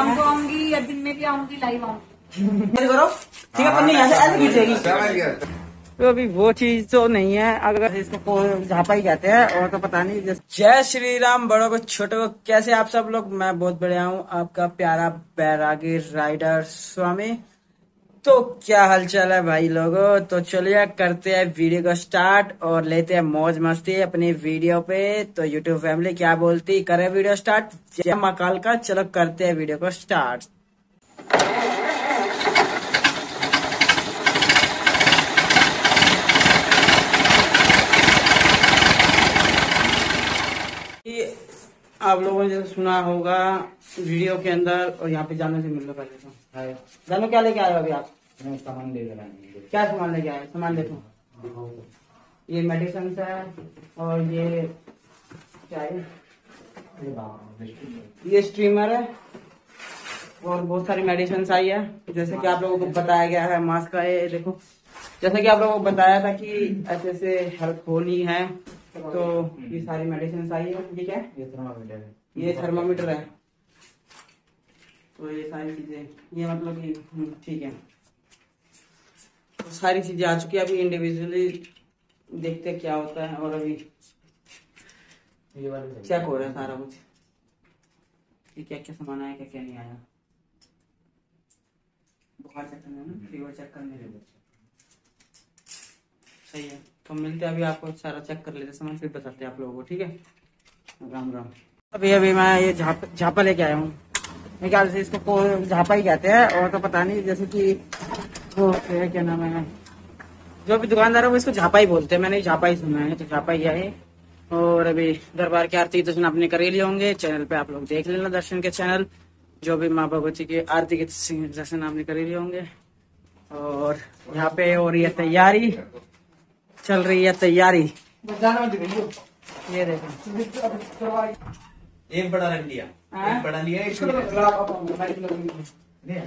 शाम को आऊँगी या दिन में भी आऊँगी लाइव आऊँगी। करो ठीक है ऐसे खींचेगी तो अभी वो चीज़ तो नहीं है। अगर इसको झापा ही कहते हैं और तो पता नहीं जय श्री राम बड़ो को छोटे को कैसे आप सब लोग? मैं बहुत बढ़िया हूँ। आपका प्यारा बैरागी राइडर स्वामी। तो क्या हालचाल है भाई लोगों? तो चलिए करते हैं वीडियो को स्टार्ट और लेते हैं मौज मस्ती अपनी वीडियो पे। तो यूट्यूब फैमिली क्या बोलती? करे वीडियो स्टार्ट? जय मकाल का चलो करते हैं वीडियो को स्टार्ट। आप लोगों ने सुना होगा वीडियो के अंदर और यहाँ पे जाने से मिल लो पहले तो जानो क्या लेके आए हो अभी आप? सामान ले क्या सामान लेके आए? सामान देखो। ये मेडिसिन है और ये क्या है? ये स्ट्रीमर है और बहुत सारी मेडिसिन आई है। जैसे कि आप लोगों को बताया गया है मास्क का ये देखो। जैसे कि आप लोगों को बताया था कि ऐसे ऐसे हेल्प होनी है तो ये सारी मेडिसिन आई है। ठीक है? ये थर्मामीटर है। ये थर्मामीटर है। तो ये सारी चीज़ें ये मतलब कि हम्म, ठीक है। सारी चीज़ें आ चुकी है। अभी इंडिविजुअली देखते क्या होता है और अभी चेक हो रहा है सारा कुछ। कि क्या क्या सामान आया क्या क्या नहीं आया। बुखार चेक करने में फीवर चेक करने सही है। तो मिलते हैं अभी आपको सारा चेक कर लेते सामान फिर बताते हैं आप लोगों को ठीक है? राम राम। अभी अभी मैं ये झापा लेके आया हूँ। मेरे ख्याल से इसको झापा ही कहते हैं और तो पता नहीं जैसे कि है, क्या नाम है? जो भी दुकानदार है वो इसको झापा ही बोलते हैं। मैंने झापा ही सुना है तो झापा ही और अभी दरबार की आरती दर्शन आपने कर ही लिए होंगे। चैनल पे आप लोग देख लेना दर्शन के चैनल। जो भी माँ भगवती की आरती के दर्शन आपने कर ही लिए होंगे। और यहाँ पे रही है तैयारी चल रही है तैयारी। ये देखो। एक बड़ा रख लिया? एक बड़ा लिया एक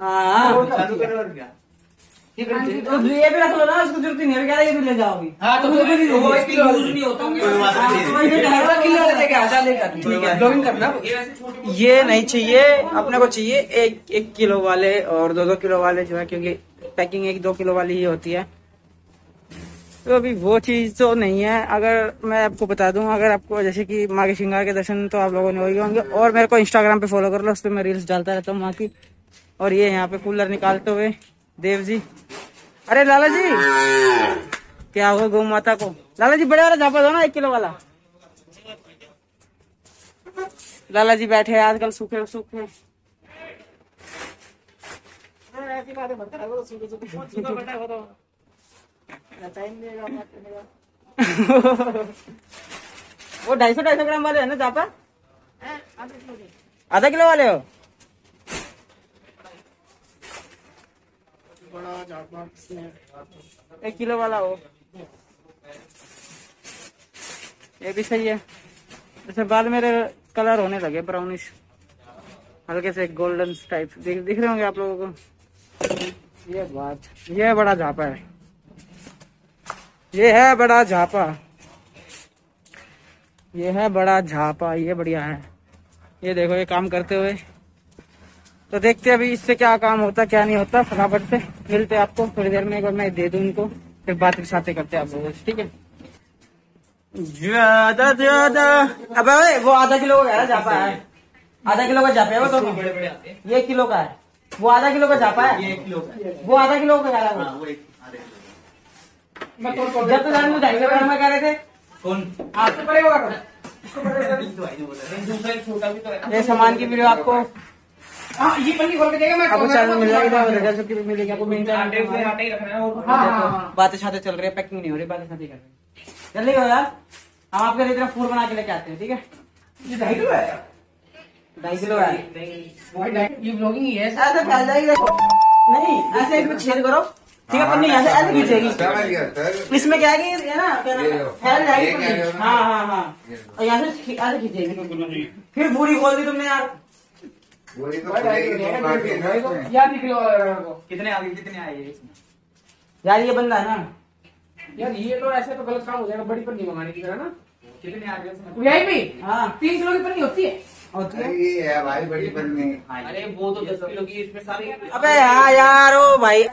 हाँ चालू करो और क्या? ये भी रख लो ना उसको ज़रूरत नहीं है। क्या ये भी ले जाओगी। हाँ तो वो इसकी यूज़ नहीं होता। कोई ये नहीं चाहिए अपने को चाहिए एक एक किलो वाले और दो दो किलो वाले जो है क्योंकि पैकिंग एक दो किलो वाली ही होती है। तो अभी वो चीज़ तो नहीं है। अगर मैं आपको बता दूँ अगर आपको जैसे कि माँ के श्रृंगार के दर्शन तो आप लोगों ने हो ही होंगे। और मेरे को इंस्टाग्राम पे फॉलो कर लो उस पर मैं रील्स डालता रहता हूँ माँ की। और ये यहाँ पे कूलर निकालते हुए देव जी। अरे लाला जी! क्या हुआ गौ माता को? लाला जी बड़े वाला झापा दो ना एक किलो वाला। लाला जी बैठे हैं आजकल सूखे सूखे ऐसी बातें वो ढाई सौ ढाई सौ ग्राम वाले है ना जापा आधा किलो वाले हो? एक किलो वाला हो। ये भी सही है। जैसे बाल मेरे कलर होने लगे ब्राउनिश हल्के से गोल्डन टाइप दिख दिख रहे होंगे आप लोगों को? ये बात, ये बड़ा झापा है। ये है बड़ा झापा। ये है बड़ा झापा ये बढ़िया है। ये देखो ये काम करते हुए। तो देखते हैं अभी इससे क्या काम होता क्या नहीं होता फटाफट से मिलते आपको। थोड़ी देर में एक बार मैं दे दूँ इनको फिर बात साथ करते हैं आप लोगों से ठीक है? ज़्यादा ज़्यादा। अब वो आधा किलो का है जापा है। आधा किलो का जापा है वो तो। ये किलो का है। वो आधा किलो का जापा है? का है। वो आधा किलो का है हाँ वो एक आधे किलो का। जब तक हम ढाई सौ ग्राम में कह रहे थे कौन आपसे पड़ेगा तो रहे। भी तो है। ये सामान की वीडियो आपको हाँ ये पन्नी खोल के देगा मैं आपको चैनल मिल जाएगा रिज़ल्ट सबकी भी मिलेगी आपको मिल आटे से जाएगा आटा ही रखना है और हाँ, हाँ, हाँ। बातें शातें चल रही है पैकिंग नहीं हो रही बातें शातें कर रहे हैं। जल्दी करो यार। हम आपके लिए इतना फ़ूड बना के लेके आते हैं ठीक है? ये ढाई किलो है। ढाई किलो है। ये ब्लॉगिंग ही है ऐसे। फैल जाएगी नहीं ऐसे इसमें छेद करो। ठीक है पन्नी ऐसे ऐसे खींचेगी। इसमें क्या है कि ना क्या है? फैल जाएगी हो पन्नी हाँ हाँ हाँ। और यहाँ से ऐसे खींचेगी। फिर पूरी खोल दी तुमने यार। तो है। यार निकले वाला को। कितने कितने आए यार ये बंदा है ना। यार ये तो ऐसे तो गलत काम हो जाएगा बड़ी पन्नी मंगाने की तरह ना। कितने आगे इसमें? वीआईपी हाँ। तीन किलो की पन्नी होती है? होती अरे भाई बड़ी बननी अरे वो तो दस किलो की इसमें सारी अबे हाँ यार ओ भाई।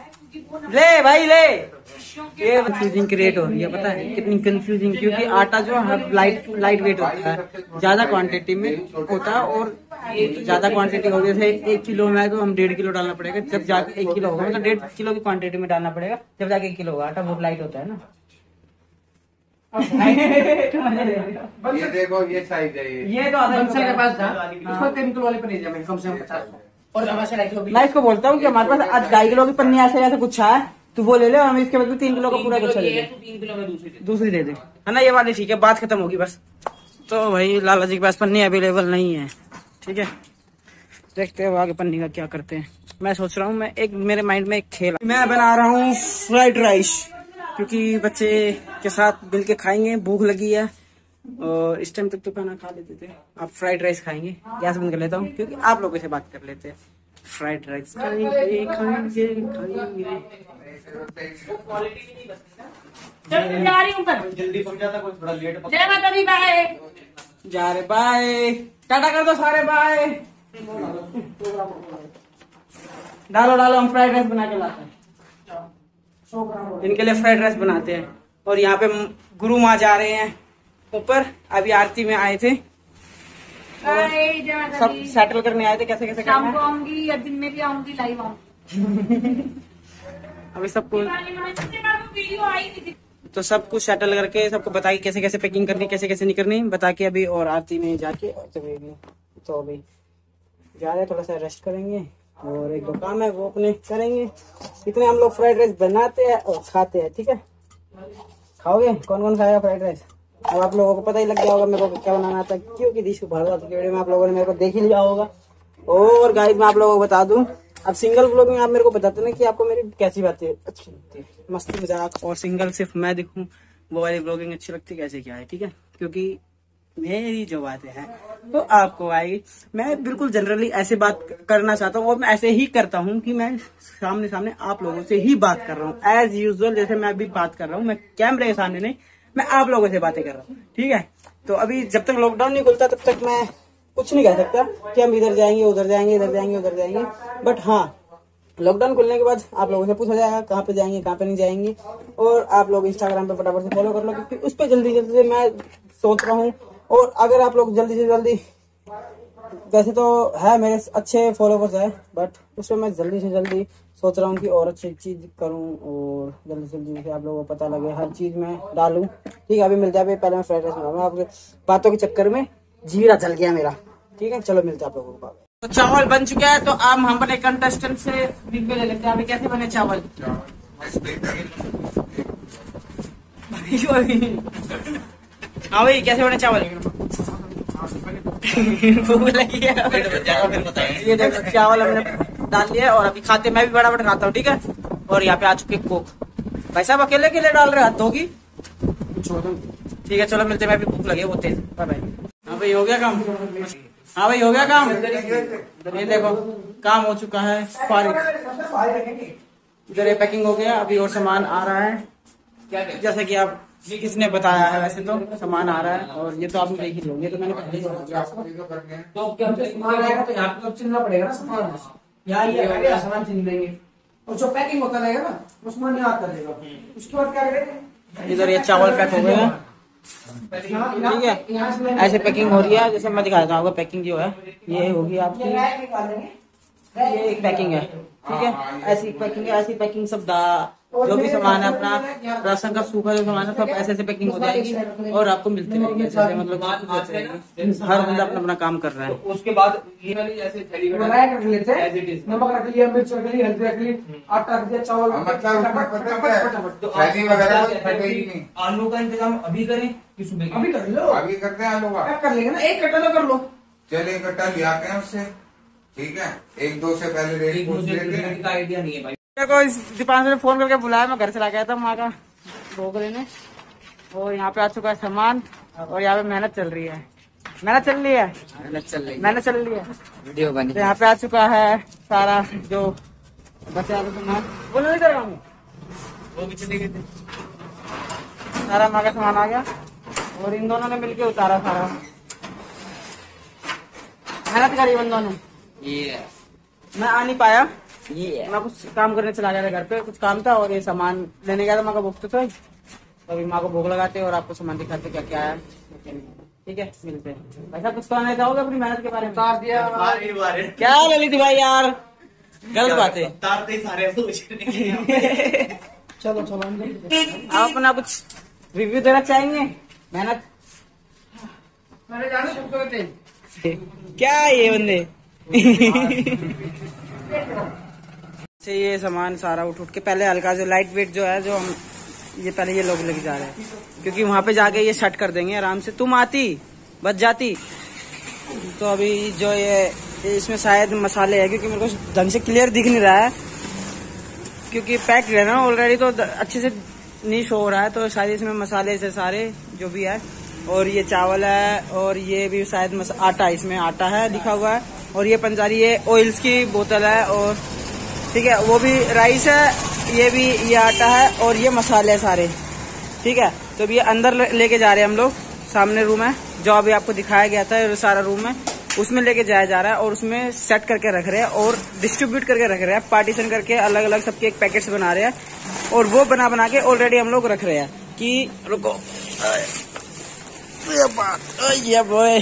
ले भाई ले। ये कंफ्यूजिंग क्रिएट हो रही है पता है कितनी कंफ्यूजिंग क्योंकि आटा जो है लाइट लाइट वेट होता है। ज़्यादा क्वांटिटी में होता है और ज़्यादा क्वांटिटी हो। जैसे एक किलो में तो हम डेढ़ किलो डालना पड़ेगा जब जाके एक किलो होगा मतलब डेढ़ किलो की क्वांटिटी में डालना पड़ेगा जब जाके एक किलो होगा। आटा बहुत लाइट होता है ना। ये देखो ये साइज़ है ये। ये तो आधा के किलो पास जा उसको केमिकल वाले पनीर जमे कम से कम पचास। और मैं इसको बोलता हूँ कि हमारे पास आज ढाई किलो की पन्नी ऐसे ऐसे कुछ है तू वो ले ले और हम इसके बदले तीन किलो का पूरा कुछ ले लें। तीन किलो में दूसरी दे दे। है ना ये वाली ठीक है बात खत्म होगी बस। तो भाई लाला जी के पास पन्नी अवेलेबल नहीं है ठीक है? देखते हैं आगे पन्नी का क्या करते हैं। मैं सोच रहा हूँ मैं एक मेरे माइंड में एक खेल मैं बना रहा हूँ फ्राइड राइस क्योंकि बच्चे के साथ मिल के खाएँगे भूख लगी है। और इस टाइम तक तो खाना खा लेते थे। आप फ्राइड राइस खाएँगे? गैस बंद कर लेता हूँ क्योंकि आप लोगों से बात कर लेते हैं। फ्राइड राइस खाएँगे खाएँगे खाएँगे। चल जा रही हूँ पर जल्दी पहुँच जाता कोई थोड़ा लेट जय माता दी बाय जा रहे बाय टाटा कर दो सारे बाय डालो डालो हम फ्राइड राइस बना के लाते हैं। इनके लिए फ्राइड राइस बनाते हैं। और यहाँ पे गुरु माँ जा रहे हैं। ऊपर अभी आरती में आए थे। सब सेटल करने आए थे कैसे कैसे शाम को आऊँगी या दिन में भी आऊँगी लाइव आऊँगी। अभी सब कुछ वीडियो आई नहीं थी। तो सब कुछ सेटल करके सबको बता के कैसे कैसे पैकिंग करनी कैसे कैसे नहीं करनी बता के अभी और आरती में जाके और चलेगी तो अभी जा रहे थोड़ा सा रेस्ट करेंगे और एक दो काम है वो अपने करेंगे। इतने हम लोग फ्राइड राइस बनाते हैं और खाते हैं ठीक है? खाओगे? कौन कौन खाएगा फ्राइड राइस अब आप लोगों को पता ही लग गया होगा मेरे को क्या बनाना आता है क्योंकि दिशु भारद्वाज की वीडियो में आप लोगों ने मेरे को देख ही लिया होगा। और गाइस मैं आप लोगों को बता दूँ, अब सिंगल ब्लॉग में आप मेरे को बताते ना कि आपको मेरी कैसी बातें अच्छी लगती है, मस्ती मज़ाक। और सिंगल सिर्फ़ मैं दिखूं, वो वाली ब्लॉगिंग अच्छी लगती कैसे क्या है ठीक है? क्योंकि मेरी जो बातें हैं, वो आपको आएगी मैं बिल्कुल जनरली ऐसे बात करना चाहता हूँ और मैं ऐसे ही करता हूँ कि मैं सामने सामने आप लोगों से ही बात कर रहा हूँ। एज यूजल जैसे मैं अभी बात कर रहा हूँ, मैं कैमरे के सामने नहीं मैं आप लोगों से बातें कर रहा हूँ, ठीक है? तो अभी जब तक लॉकडाउन नहीं खुलता, तब तक मैं कुछ नहीं कह सकता कि हम इधर जाएँगे, उधर जाएँगे, इधर जाएँगे, उधर जाएँगे। बट हाँ लॉकडाउन खुलने के बाद आप लोगों से पूछा जाएगा, कहाँ पे जाएँगे, कहाँ पे नहीं जाएँगे। और आप लोग इंस्टाग्राम पे फटाफट से फॉलो कर लो, क्योंकि उस पर जल्दी जल्दी से मैं सोच रहा हूँ। और अगर आप लोग जल्दी से जल्दी वैसे तो है मेरे अच्छे फॉलोवर्स है बट उसमें मैं जल्दी से जल्दी सोच रहा हूँ कि और अच्छी चीज़ करूँ और जल्दी से जल्दी से आप लोगों को पता लगे हर चीज़ में डालूं। ठीक है अभी मिलते हैं अभी पहले मैं फ्राइड राइस बनाऊँगा आपके बातों के चक्कर में जीरा जल गया मेरा। ठीक है चलो मिलते हैं आप लोगों को तो चावल बन चुका है तो अब हम अपने कंटेस्टेंट से रिव्यू ले लेते हैं। अभी कैसे बने चावल? हाँ भाई कैसे बने चावल? भूख लगी है ये देखो, चावल हमने डाल लिया और अभी खाते मैं भी बड़ा बड़ा खाता हूँ, ठीक है? और यहाँ पे आ चुके कोक भाई साहब, अकेले अकेले डाल रहे हाथ धोगी? ठीक है, चलो मिलते हैं। मैं भी भूख लगी है बाय बाय हाँ भाई, हो गया काम। हाँ भाई, हो गया काम। ये देखो, काम हो चुका है। इधर ये पैकिंग हो गया। अभी और सामान आ रहा है। जैसे कि आप किसने बताया है वैसे तो? सामान आ रहा है और ये तो आपने देख ही लोगे तो मैंने पहले ही आपको। तो क्या सामान आएगा तो यहाँ पे तो चिन्हना पड़ेगा ना सामान। यहाँ ये सामान चिन्ह देंगे। और जो पैकिंग होता रहेगा ना वो सामान यहाँ कर देगा उसके बाद क्या करेंगे? इधर ये चावल पैक हो गए हैं। ठीक है। ऐसे पैकिंग हो रही है जैसे मैं दिखाता हूँ आपको पैकिंग जो है ये होगी आपकी। ये एक पैकिंग है ठीक है? ऐसी पैकिंग है। ऐसी पैकिंग सब दा जो भी सामान है अपना राशन का सूखा जो सामान है सब ऐसे ऐसे पैकिंग हो जाएगी और आपको मिलते रहेंगे ऐसे ऐसे मतलब हर बंदा अपना अपना काम कर रहा है। उसके बाद ये वाली जैसे थैली वो में रैक रख लेते हैं नमक रख लिया मिर्च रख ली हल्दी रख ली आटा रख दिया चावल मतलब उसमें फटाफट, पता फटाफट, है फटाफट। तो कहते हैं नहीं। आलू का इंतज़ाम अभी करें कि सुबह अभी कर लो। अभी करते हैं आलू का। कर लेंगे ना? एक कट्टा तो कर लो। चल एक कट्टा ले आते हैं उससे। ठीक है? एक दो से पहले रेडी पूछ लेते हैं। का आइडिया नहीं है भाई। को इस दीपांश ने फ़ोन करके बुलाया मैं घर चला गया था वहाँ का भोग लेने और यहाँ पे आ चुका है सामान और यहाँ पे मेहनत चल रही है। मेहनत चल रही है? मेहनत चल रही मेहनत चल रही है? वीडियो बनी तो यहाँ पे आ चुका है सारा जो बचा सामान। बोलो नहीं कर रहा हूँ वो भी चले गए थे सारा माँ का सामान आ गया। और इन दोनों ने मिलके उतारा सारा। मेहनत करी बंदों ने। मैं आ नहीं पाया। ये मैं कुछ काम करने चला गया था घर पे कुछ काम था और ये सामान लेने गया था माँ का भूख तो था तो अभी माँ को भूख लगाते और आपको सामान दिखाते क्या क्या है। क्या। ठीक है मिलते हैं। भाई साहब कुछ कहना चाहोगे अपनी मेहनत के बारे में। तार दिया। बारे बारे क्या ललित भाई यार? गलत बात है। तारते सारे चलो चलो आप अपना कुछ रिव्यू देना चाहेंगे? मेहनत। क्या ये बंदे? से ये सामान सारा उठ उठ के, पहले हल्का जो लाइट वेट जो है, जो हम, ये पहले ये लोग लेके जा रहे हैं। क्योंकि वहाँ पे जाके ये सेट कर देंगे आराम से। तुम आती, बच जाती। तो अभी जो ये, इसमें शायद मसाले है, क्योंकि मेरे को ढंग से क्लियर दिख नहीं रहा है। क्योंकि पैक है ना ऑलरेडी तो अच्छे से नहीं शो हो रहा है तो शायद इसमें मसाले से सारे जो भी है, और ये चावल है, और ये भी शायद आटा, इसमें आटा है, लिखा हुआ है। और ये पंजारी, ये ऑयल्स की बोतल है और ठीक है, वो भी राइस है, ये भी, ये आटा है और ये मसाले सारे। ठीक है तो अभी ये अंदर लेके जा रहे हैं हम लोग। सामने रूम है, जो अभी आपको दिखाया गया था, ये सारा रूम है। उसमें लेके जाया जा रहा है और उसमें सेट करके रख रहे हैं और डिस्ट्रीब्यूट करके रख रहे हैं। पार्टीशन करके अलग अलग सबके एक पैकेट्स बना रहे हैं। और वो बना बना के ऑलरेडी हम लोग रख रहे हैं कि रुको। ये बात ये बॉय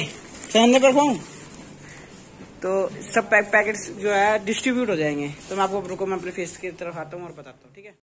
सहने पर खाऊं? तो सब पैक पैकेट्स जो है डिस्ट्रीब्यूट हो जाएँगे। तो मैं आपको रुको, मैं अपने फेस की तरफ़ आता हूँ और बताता हूँ, ठीक है?